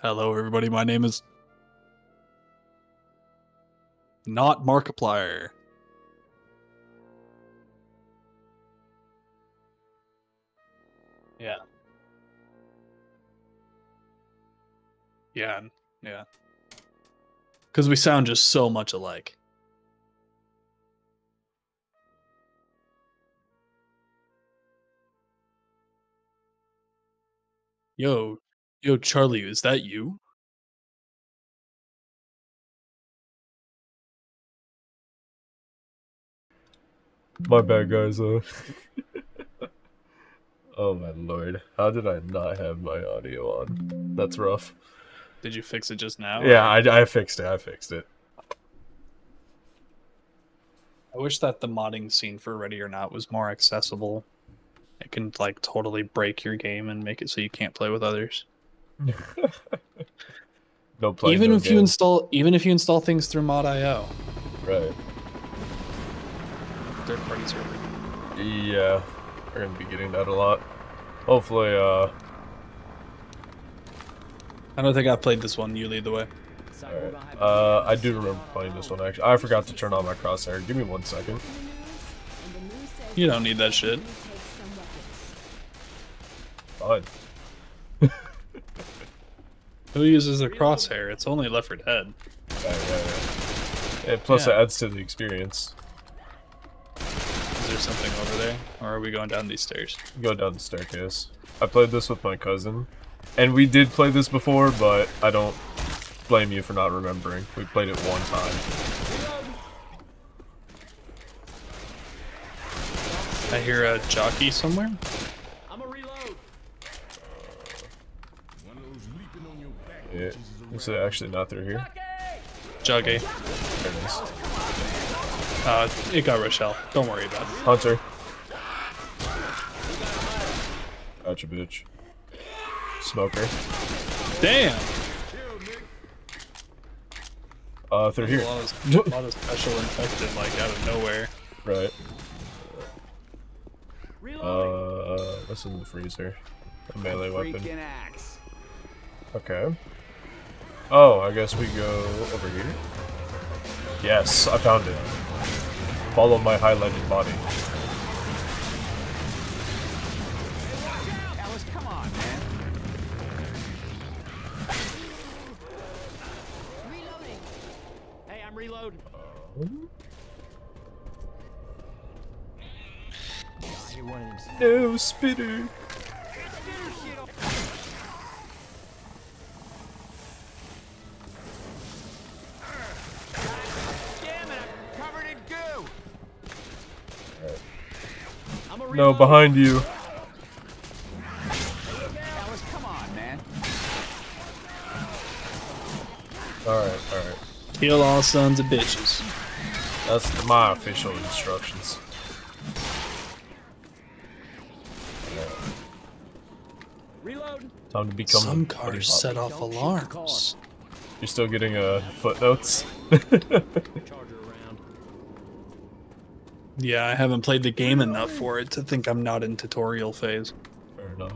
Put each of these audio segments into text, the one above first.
Hello, everybody. My name is not Markiplier. Yeah. Yeah. Yeah. Because we sound just so much alike. Yo, yo, Charlie, is that you? My bad, guys. Uh... oh my lord, how did I not have my audio on? That's rough. Did you fix it just now? Yeah, I, I fixed it. I fixed it. I wish that the modding scene for Ready or Not was more accessible. It can like totally break your game and make it so you can't play with others. no play. Even no if game. you install, even if you install things through Mod.io, Right. third party server. Yeah, we're gonna be getting that a lot. Hopefully, uh. I don't think I've played this one. You lead the way. Alright. Uh, I do remember playing this one actually. I forgot to turn on my crosshair. Give me one second. You don't need that shit. Fine. Who uses a crosshair? It's only Left 4 Dead. Yeah, yeah, yeah. And plus, Yeah. it adds to the experience. Is there something over there, or are we going down these stairs? Go down the staircase. I played this with my cousin, and we did play this before, but I don't blame you for not remembering. We played it one time. I hear a jockey somewhere. I'm a reload. Yeah. Is it actually not through here? Jockey. There it is. Uh, it got Rochelle. Don't worry about it. Hunter. Gotcha, bitch. Smoker. Damn. Uh, through A here. lot of, a lot of special infected, like out of nowhere. Right. Uh, what's in the freezer? A melee weapon. Freaking axe. Okay. Oh, I guess we go over here. Yes, I found it. Follow my highlighted body. Ellis, come on, man. Hey, I'm reloading. Oh. No, spitter. No, behind you. Ellis, come on, man. Alright, alright. Kill all sons of bitches. That's my official instructions. Reload. Time to become Some a cars party set off alarms. You're still getting uh, footnotes? Yeah, I haven't played the game enough for it to think I'm not in tutorial phase. Fair enough.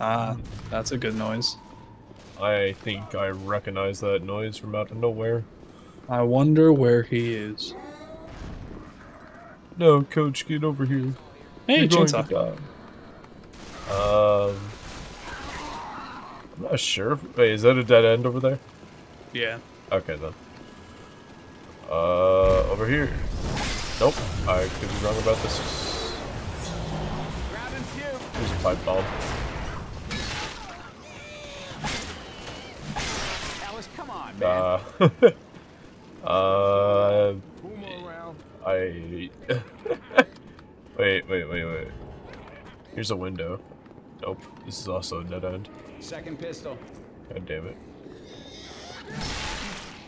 Ah, that's a good noise. I think I recognize that noise from out of nowhere. I wonder where he is. No, coach, get over here. Hey, You're going to chainsaw. die. Um, I'm not sure. Wait, is that a dead end over there? Yeah. Okay then. Uh, over here. Nope, I could be wrong about this. There's a pipe bomb. Ellis, come on, man. Uh, uh, I. wait, wait, wait, wait. Here's a window. Nope, this is also a dead end. Second pistol. God damn it.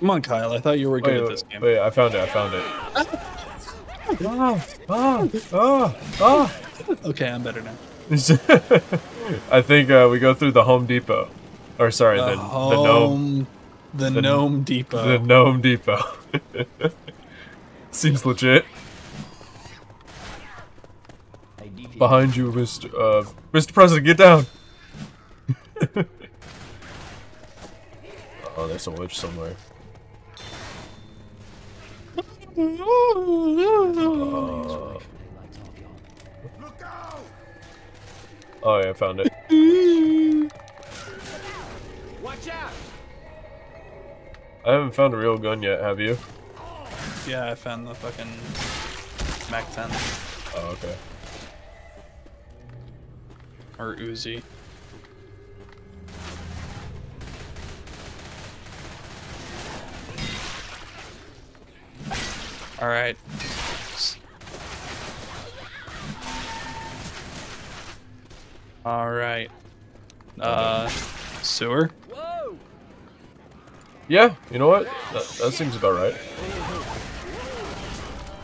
Come on, Kyle. I thought you were good Wait, at wait, this game. wait, I found it, I found it. ah, ah, ah, ah. Okay, I'm better now. I think uh, we go through the Home Depot. Or sorry, the, the gnome. the, the- gnome depot. The Gnome Depot. Seems legit. Behind you, Mr. Uh, Mr. President, get down. oh, there's a witch somewhere. Uh, oh yeah, I found it. Watch out! I haven't found a real gun yet, have you? Yeah, I found the fucking Mac 10 Oh, okay. or Uzi. All right. All right. Uh, sewer. Yeah, you know what? That, that seems about right.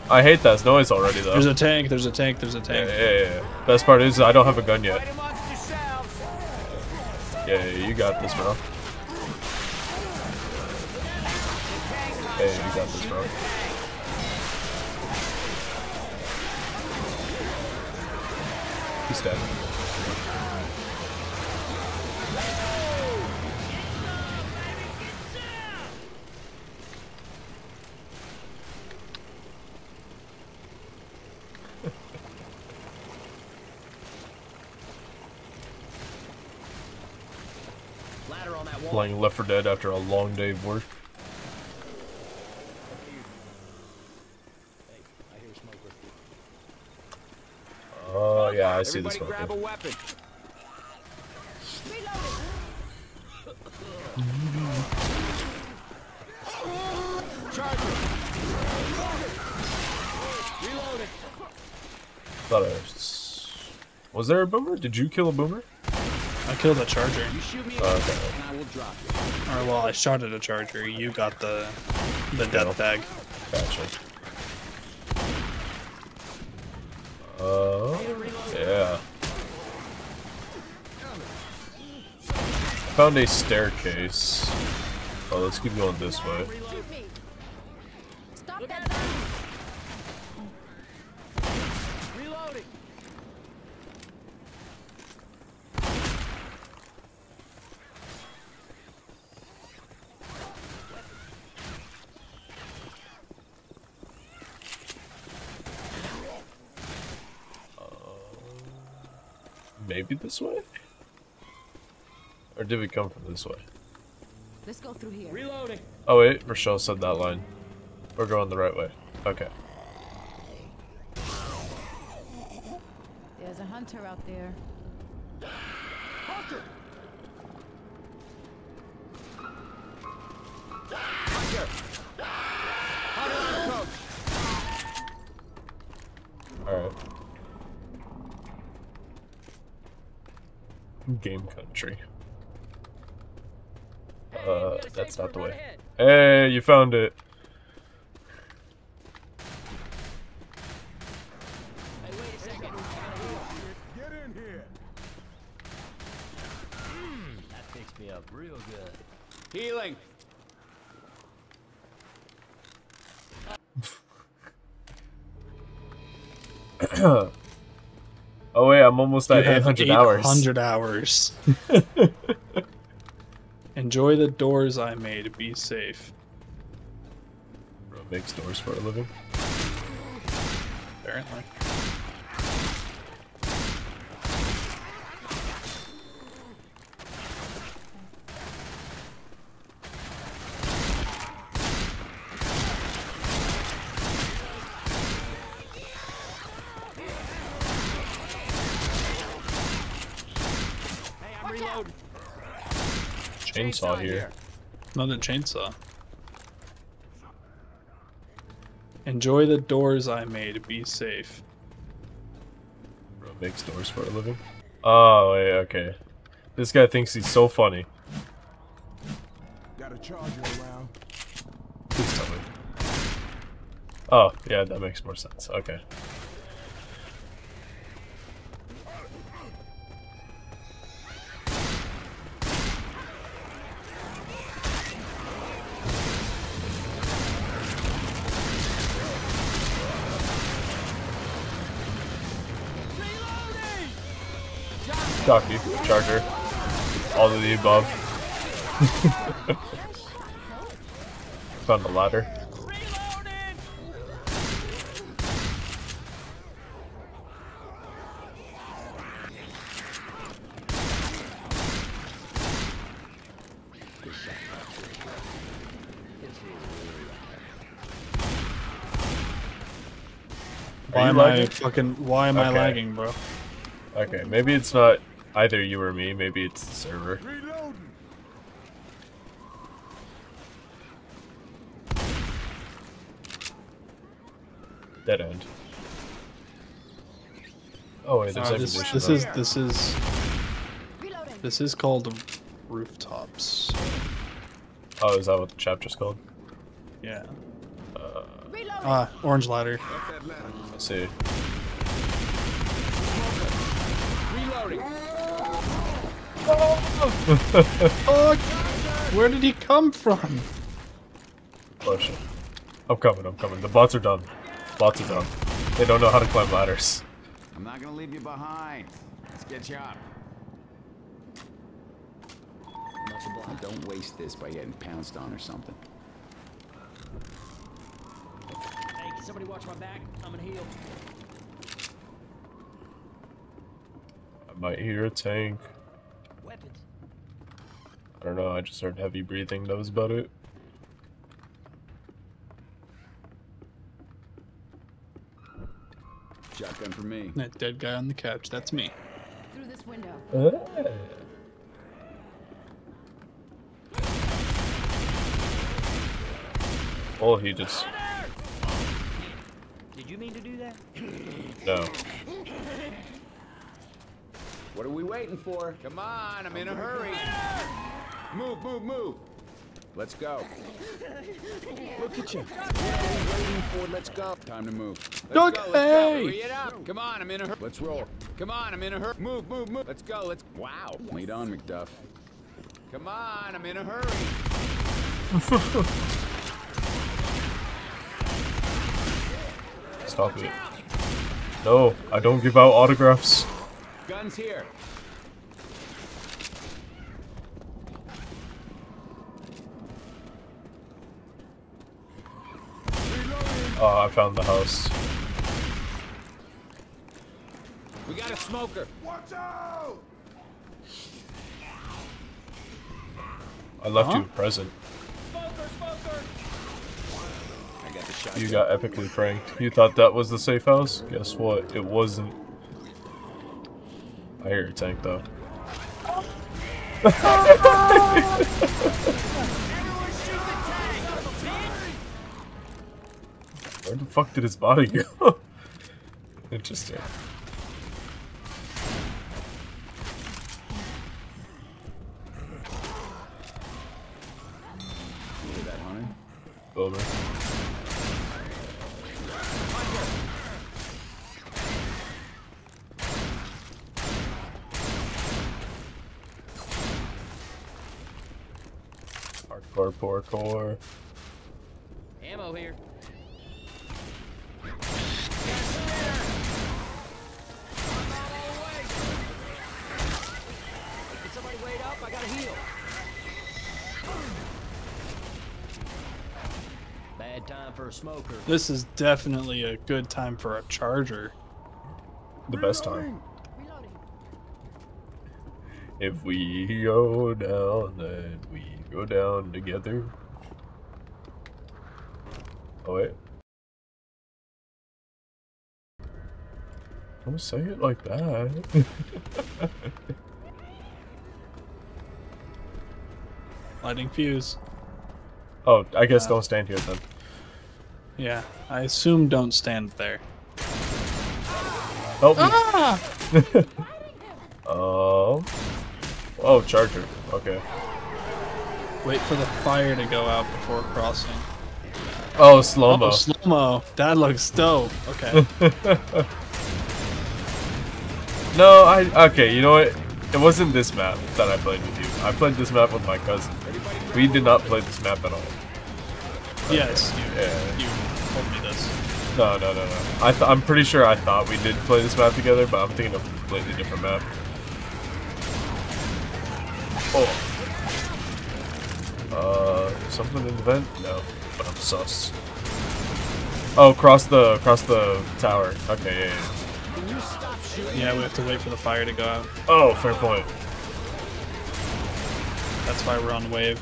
I hate that noise already, though. There's a tank. There's a tank. There's a tank. yeah, yeah, yeah. Best part is I don't have a gun yet. Fight amongst yourselves! Yeah, yeah, you got this, bro. Hey, you got this, bro. He's dead. Ladder on that wall. Playing Left 4 Dead after a long day of work. Oh, yeah, I see this Everybody grab a weapon. Thought I was... was there a boomer? Did you kill a boomer? I killed a charger. You shoot me Oh, okay. and I will drop you. Or well, I shot at a charger. You got the the death tag. Gotcha. Oh, yeah. Found a staircase. Oh, let's keep going this way. Shoot me. Stop that. Reloading. Maybe this way? Or did we come from this way? Let's go through here. Reloading. Oh wait, Rochelle said that line. We're going the right way. Okay. There's a hunter out there. Hunter. Hunter. Game country. Uh, that's not the way. Hey, you found it. Almost at You 800 hours. 800 hours. Enjoy the doors I made. Be safe. Bro makes doors for a living. Apparently. Hey, I'm reloading. Chainsaw here. Another chainsaw. Enjoy the doors I made. Be safe. Bro makes doors for a living. Oh wait, okay. This guy thinks he's so funny. Got a charger around. Please tell me. Oh, yeah, that makes more sense. Okay. You, Charger. All of the above. Found a ladder. Why am I fucking? Why am I lagging, bro? Okay, maybe it's not either you or me. Maybe it's the server. Dead end. Oh wait, there's Uh, this, this is this is this is called rooftops. Oh, is that what the chapter's called? Yeah. Reloading. Ah, orange ladder. I see. Oh, Fuck! Where did he come from? Oh shit. I'm coming, I'm coming. The bots are done. Bots are done. They don't know how to climb ladders. I'm not gonna leave you behind. Let's get you up. And Don't waste this by getting pounced on or something. Hey, can somebody watch my back? I'm gonna heal. I might hear a tank. Weapons. I don't know, I just heard heavy breathing, that was about it. Shotgun for me. That dead guy on the couch. That's me. Through this window. Eh. Oh, he just... Did you mean to do that? No. What are we waiting for? Come on, I'm in a hurry. Move, move, move. Let's go. Look at you. What are we waiting for? Let's go. Time to move. Let's go, let's go. Hurry it up. Come on, I'm in a hurry. Let's roll. Come on, I'm in a hurry. Move, move, move. Let's go. Let's. Wow. Lead on, McDuff. Come on, I'm in a hurry. Stop it. No, I don't give out autographs. Guns here. Oh, I found the house. We got a smoker. Watch out! I left Huh? you a present. I got the shotgun. You got epically pranked. You thought that was the safe house? Guess what? It wasn't. I hear a tank though. Oh, Where the fuck did his body go? Interesting. Over. Hardcore. Ammo This is definitely a good time for a charger. The best time. If we go down, then we go down together. Oh wait. Don't say it like that. Lighting fuse. oh, I guess uh, don't stand here then. Yeah, I assume don't stand there. Help me. Ah! Um. Oh, charger. Okay. Wait for the fire to go out before crossing. Oh, slow mo. Oh, slow mo. That looks dope. Okay. no, I. Okay, you know what? It wasn't this map that I played with you. I played this map with my cousin. We did not play this map at all. yes, you, Yeah. you told me this. No, no, no, no. I th I'm pretty sure I thought we did play this map together, but I'm thinking of a completely different map. Oh. Uh, something in the vent? No, but I'm sus. Oh, cross the across the tower. Okay, yeah, yeah. Can you stop shooting? Yeah, we have to wait for the fire to go out. Oh, fair point. That's why we're on wave.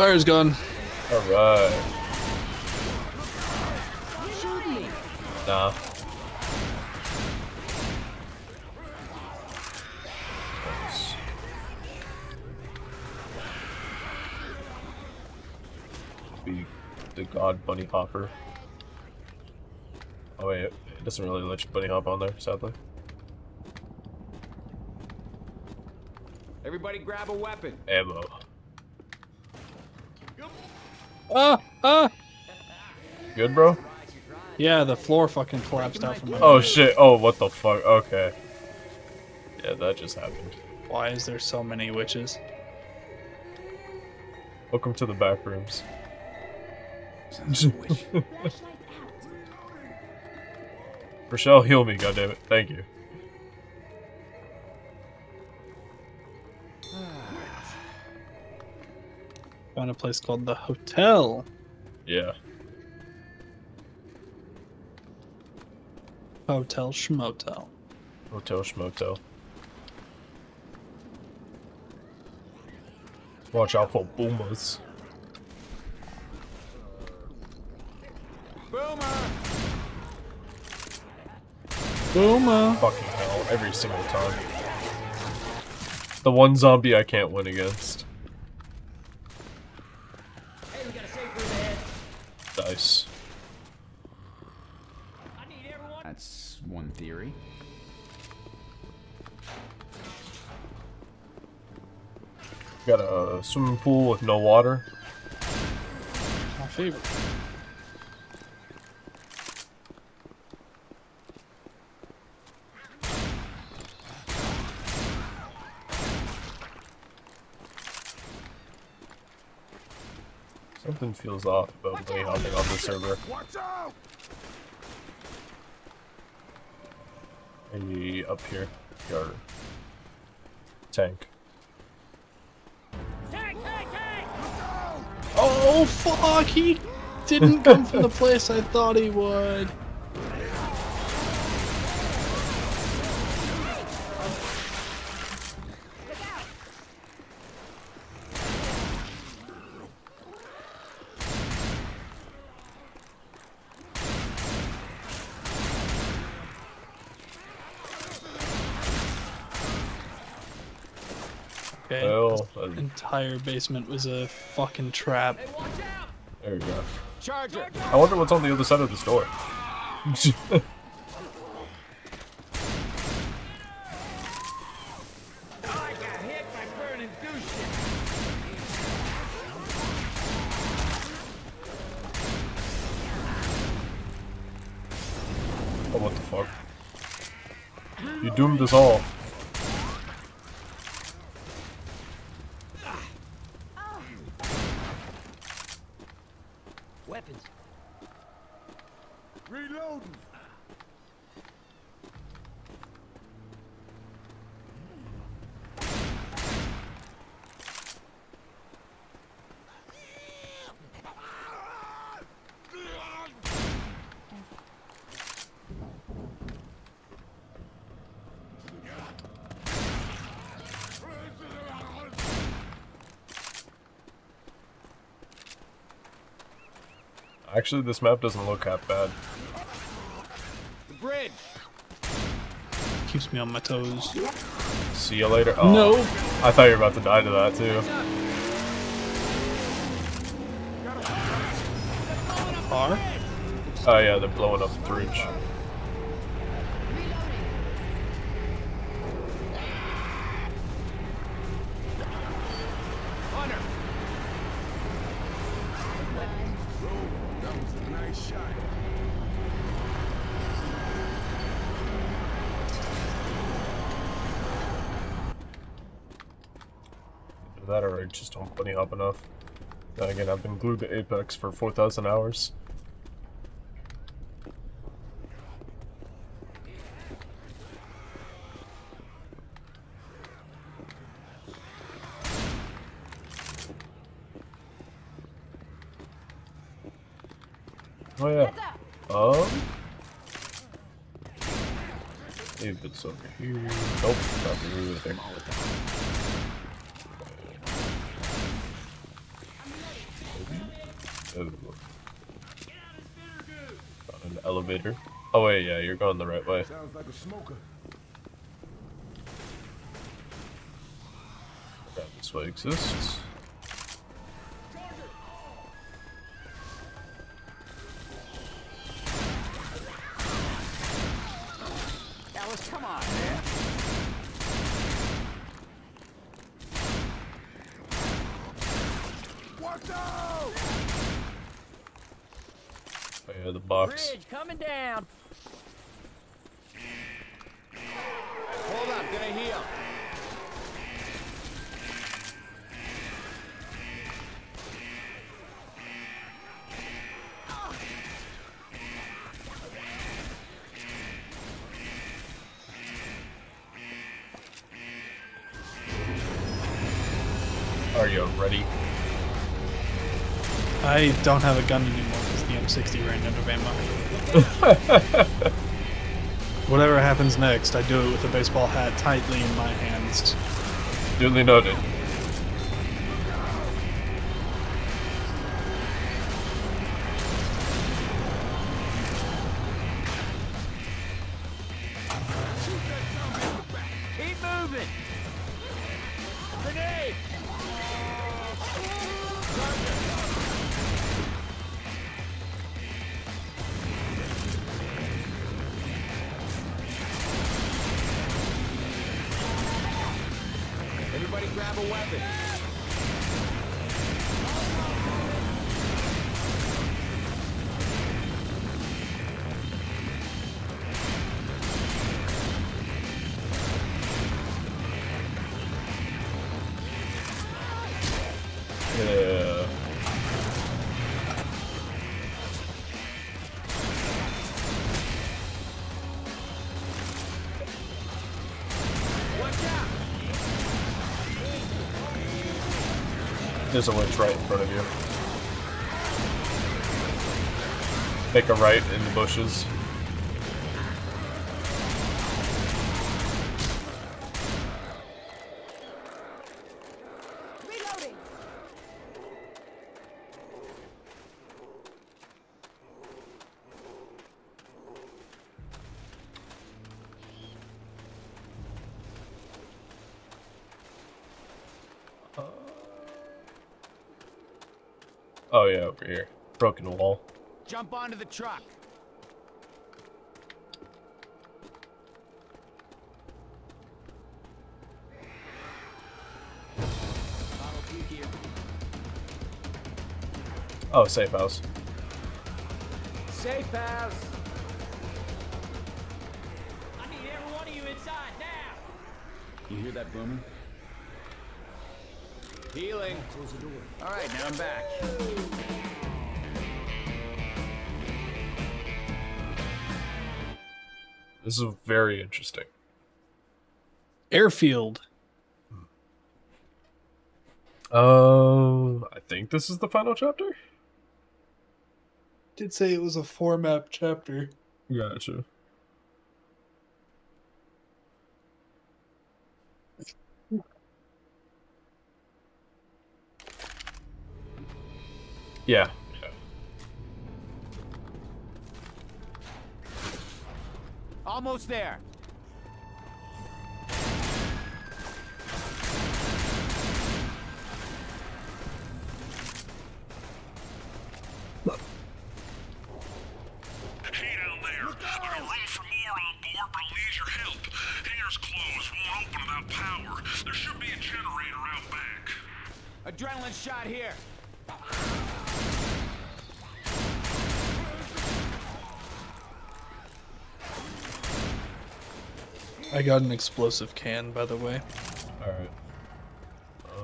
Fire's gone. All right. Nah. Be the god bunny hopper. Oh wait, it doesn't really let you bunny hop on there, sadly. Everybody grab a weapon. Ammo. Ah! Ah! Good, bro? Yeah, the floor fucking collapsed out from my Oh shit, oh what the fuck, okay. Yeah, that just happened. Why is there so many witches? Welcome to the back rooms. Sounds like a witch. Rochelle, heal me, goddammit. Thank you. Found a place called the Hotel. Yeah. Hotel Schmotel. Hotel Schmotel. Watch out for boomers. Boomer! Boomer. Fucking hell, every single time. The one zombie I can't win against. Hey, we got a safe room ahead. Dice. I need everyone. That's one theory. Got a swimming pool with no water. My favorite. Something feels off about me hopping on the server. Watch out! Maybe up here. Your tank. Tank, tank, tank! Oh fuck! He didn't come from the place I thought he would. Okay. Well, uh, Entire basement was a fucking trap. Hey, watch out! there you go. Charger! I wonder what's on the other side of this door. I got hit by burning douche. oh, what the fuck? You doomed us all. Weapons. Reloading! Actually, this map doesn't look that bad. The bridge! Keeps me on my toes. See you later. Oh, No. I thought you were about to die to that too. Car? Oh yeah, they're blowing up the bridge. Just don't bunny hop enough. Then again, I've been glued to Apex for 4,000 hours. Oh yeah. Um. If it's over here. Nope, not really there. Oh. Found An elevator. Oh wait, yeah, you're going the right way. Sounds like a smoker. Yeah, this way exists. Gonna heal. Are you ready? I don't have a gun anymore because the M60 ran out of ammo. Whatever happens next, I do it with a baseball hat tightly in my hands. Duly noted. A weapon. There's a winch right in front of you. Make a right in the bushes. Reloading. Oh yeah, over here. Broken wall. Jump onto the truck. Bottle peek here. Oh, safe house. Safe house. I need every one of you inside now. You hear that booming? Healing. Close the door. All right, now I'm back. This is very interesting. Airfield. Um, I think this is the final chapter. Did say it was a four map chapter. Gotcha. Generator out back. Adrenaline shot here. I got an explosive can, by the way. All right.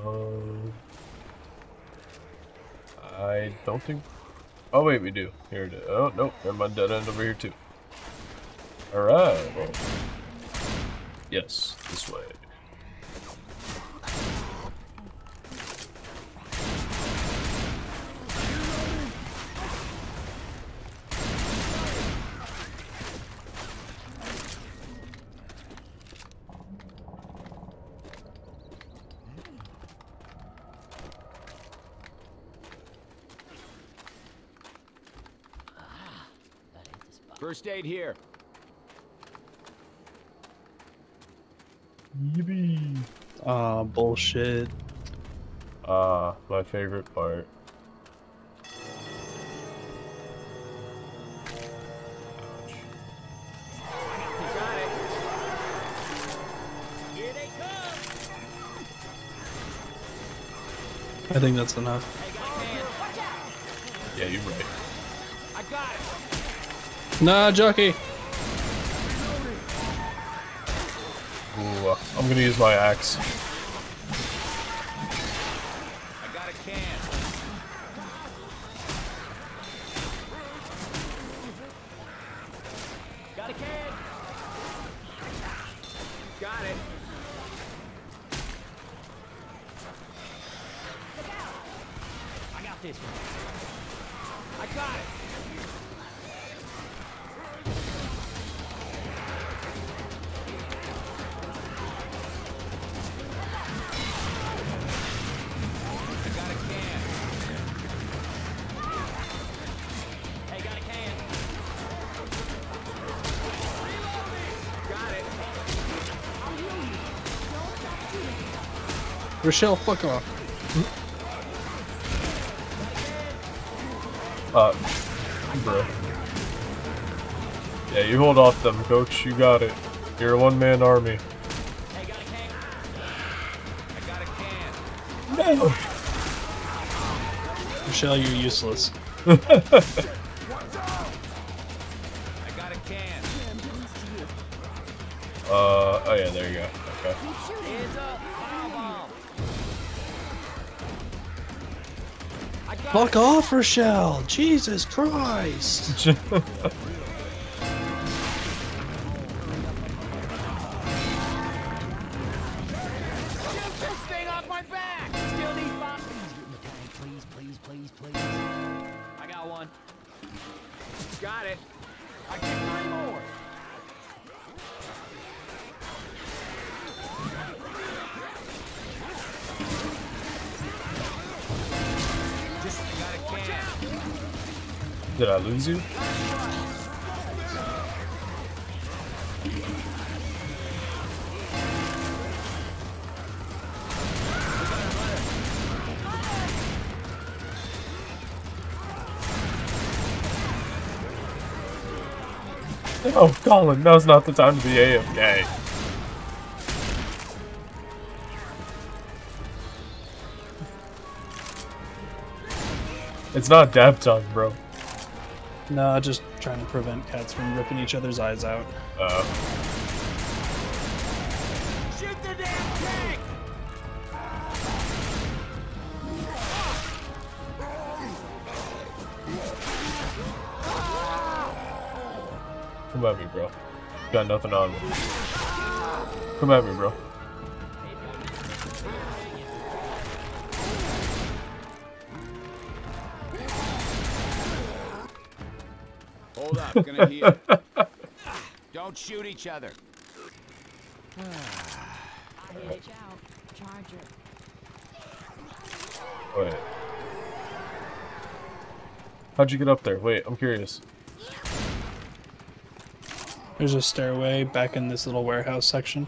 Um, I don't think. Oh wait, we do. Here it is. Oh nope, never mind. Dead end over here too. All right. Well, yes, this way. First aid here. Yippee! Ah, bullshit. Ah, my favorite part. Got it. Here they come. I think that's enough. Hey, got a can. Yeah, you're right. I got it. Nah, jockey. Ooh, I'm gonna use my axe. Rochelle, fuck off. Uh, bro. Yeah, you hold off them, coach. You got it. You're a one-man army. Hey, got a can. I got a can. No. Rochelle, you're useless. I got a can. Uh, oh yeah, there you go. Okay. Fuck off, Rochelle! Jesus Christ! lose you? Oh, Colin, now's not the time to be AFK. It's not dab time, bro. Nah, just trying to prevent cats from ripping each other's eyes out. Uh, Shoot the damn tank. come at me, bro. Got nothing on me. Come at me, bro. Hold. Gonna heal. Don't shoot each other. Watch out. Charger. Wait. How'd you get up there? Wait, I'm curious. There's a stairway back in this little warehouse section.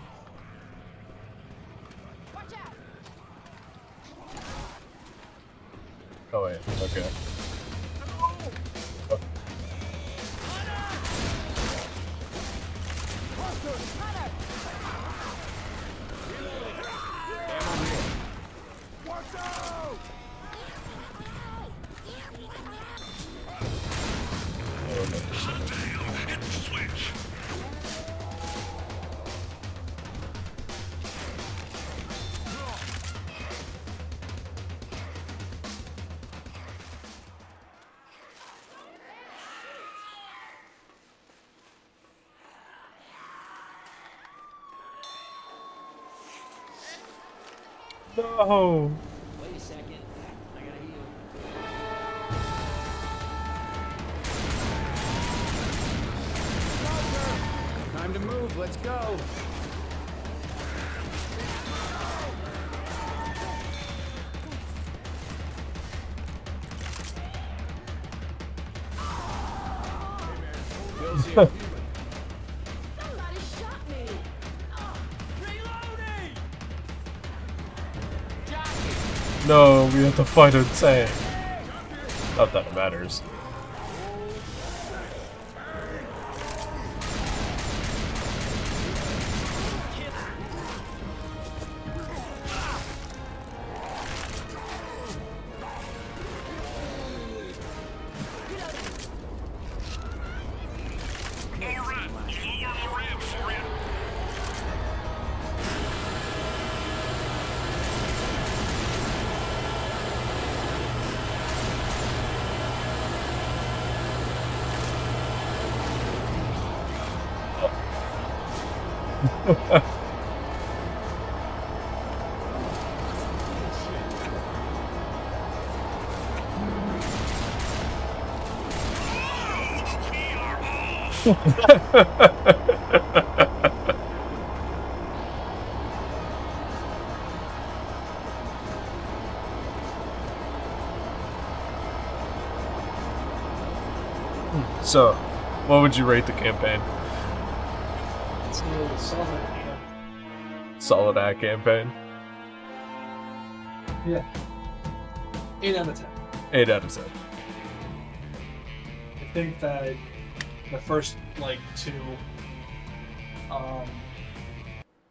Let's go. Somebody shot me. No, we have to fight a tank. Not that it matters. So, what would you rate the campaign? A solid, yeah. Solid at campaign. Yeah. 8 out of 10. Eight out of ten. I think that the first, like, two um,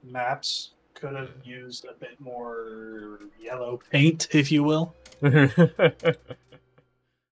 maps could have used a bit more yellow paint, if you will.